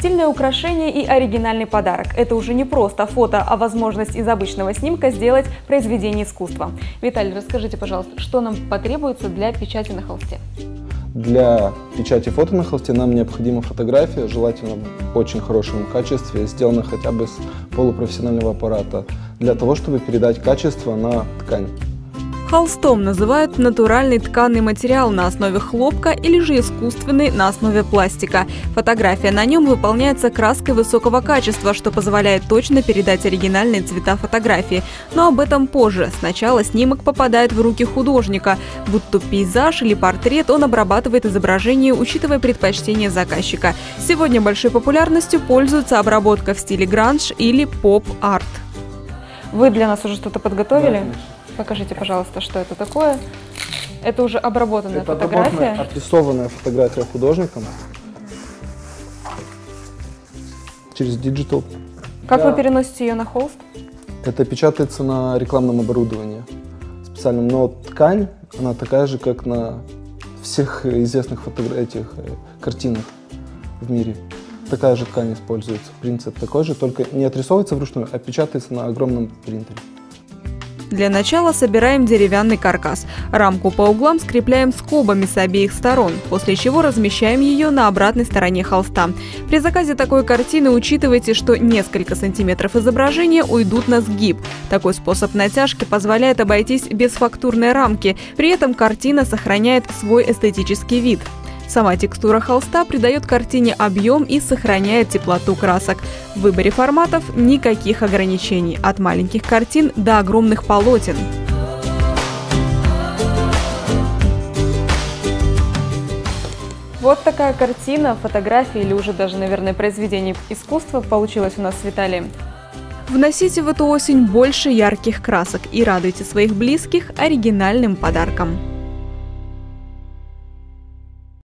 Стильное украшение и оригинальный подарок – это уже не просто фото, а возможность из обычного снимка сделать произведение искусства. Виталий, расскажите, пожалуйста, что нам потребуется для печати на холсте? Для печати фото на холсте нам необходима фотография, желательно в очень хорошем качестве, сделана хотя бы с полупрофессионального аппарата, для того, чтобы передать качество на ткань. Холстом называют натуральный тканый материал на основе хлопка или же искусственный на основе пластика. Фотография на нем выполняется краской высокого качества, что позволяет точно передать оригинальные цвета фотографии. Но об этом позже. Сначала снимок попадает в руки художника. Будь то пейзаж или портрет, он обрабатывает изображение, учитывая предпочтения заказчика. Сегодня большой популярностью пользуется обработка в стиле гранж или поп-арт. Вы для нас уже что-то подготовили? Да, Покажите, пожалуйста, что это такое. Это уже обработанная это фотография. Обработанная, отрисованная фотография художником через digital. Как да. вы переносите ее на холст? Это печатается на рекламном оборудовании специальном, но ткань, она такая же, как на всех известных этих э, картинах в мире. Такая же ткань используется, принцип такой же, только не отрисовывается вручную, а печатается на огромном принтере. Для начала собираем деревянный каркас. Рамку по углам скрепляем скобами с обеих сторон, после чего размещаем ее на обратной стороне холста. При заказе такой картины учитывайте, что несколько сантиметров изображения уйдут на сгиб. Такой способ натяжки позволяет обойтись без фактурной рамки, при этом картина сохраняет свой эстетический вид. Сама текстура холста придает картине объем и сохраняет теплоту красок. В выборе форматов никаких ограничений, от маленьких картин до огромных полотен. Вот такая картина, фотография или уже даже, наверное, произведение искусства получилось у нас с Виталием. Вносите в эту осень больше ярких красок и радуйте своих близких оригинальным подарком.